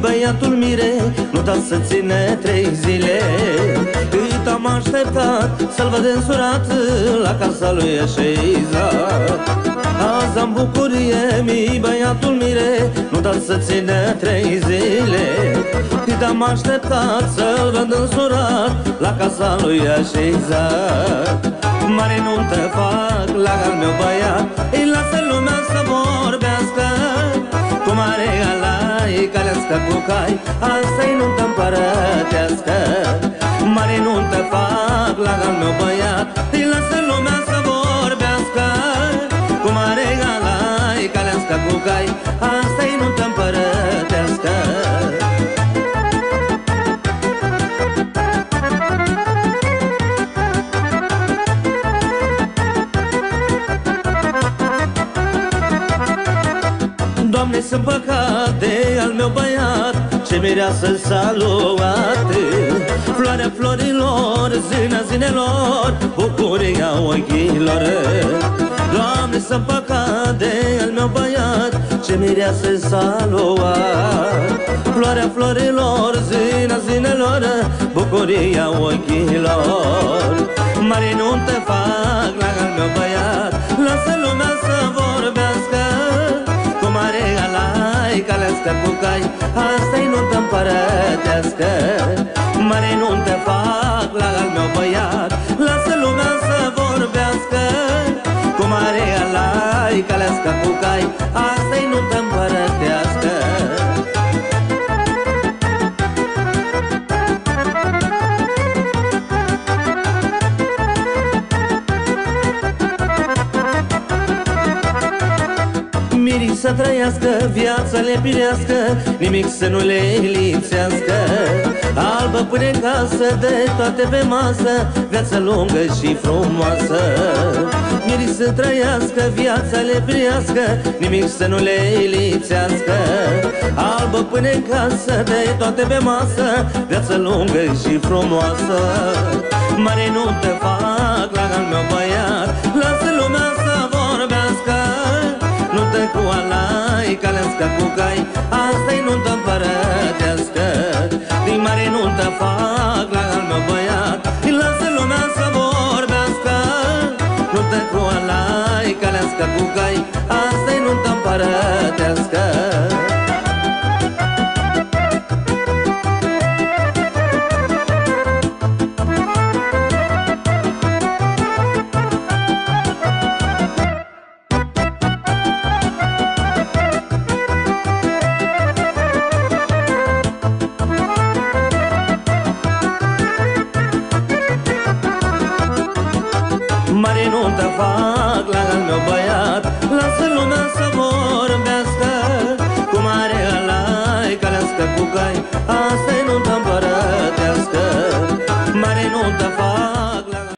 băiatul mire Nu da să ține trei zile. Cât am așteptat Să-l văd însurat La casa lui așezat Azi am bucurie Mi băiatul mire Nu da să ține trei zile. Cât am așteptat Să-l văd însurat La casa lui așezat Mare nuntă fac La al meu băiat Îi lasă lumea să vorbească Calească cu cai Asta-i nuntă împărătească Mare nuntă fac La al meu băiat Îi lasă lumea să vorbească. Cu mare alai Calească cu cai Asta-i nuntă împărătească Doamne, sunt păcat de al meu băiat Ce mireasă s-a luat Floarea florilor, zâna zinelor Bucuria ochilor. Doamne, sunt păcat de al meu băiat Ce mireasă s-a luat Floarea florilor, zâna zinelor Bucuria ochilor. Mare nuntă calească cu cai Asta-i nuntă împărătească Mare nuntă fac la al meu băiat Lasă lumea să vorbească. Cu mare alai, calească cu cai Asta-i Mirii să trăiască, viața le pirească Nimic să nu le lipsească. Albă până în casă, de toate pe masă Viața lungă și frumoasă. Mirii să trăiască, viața le pirească Nimic să nu le lipsească. Albă până în casă, de toate pe masă Viața lungă și frumoasă. Mare nu te fac la al meu băiat calească cu cai Asta-i nu-ntă împărătească. Din mare nu-ntă fac la al meu băiat Îi lasă lumea să vorbească. Nu te cu alai, calească cu cai Asta-i nu-ntă împărătească Mare nuntă fac la al meu băiat. Lasă lumea să vorbească Cu mare alai, calească cu cai Asta-i nuntă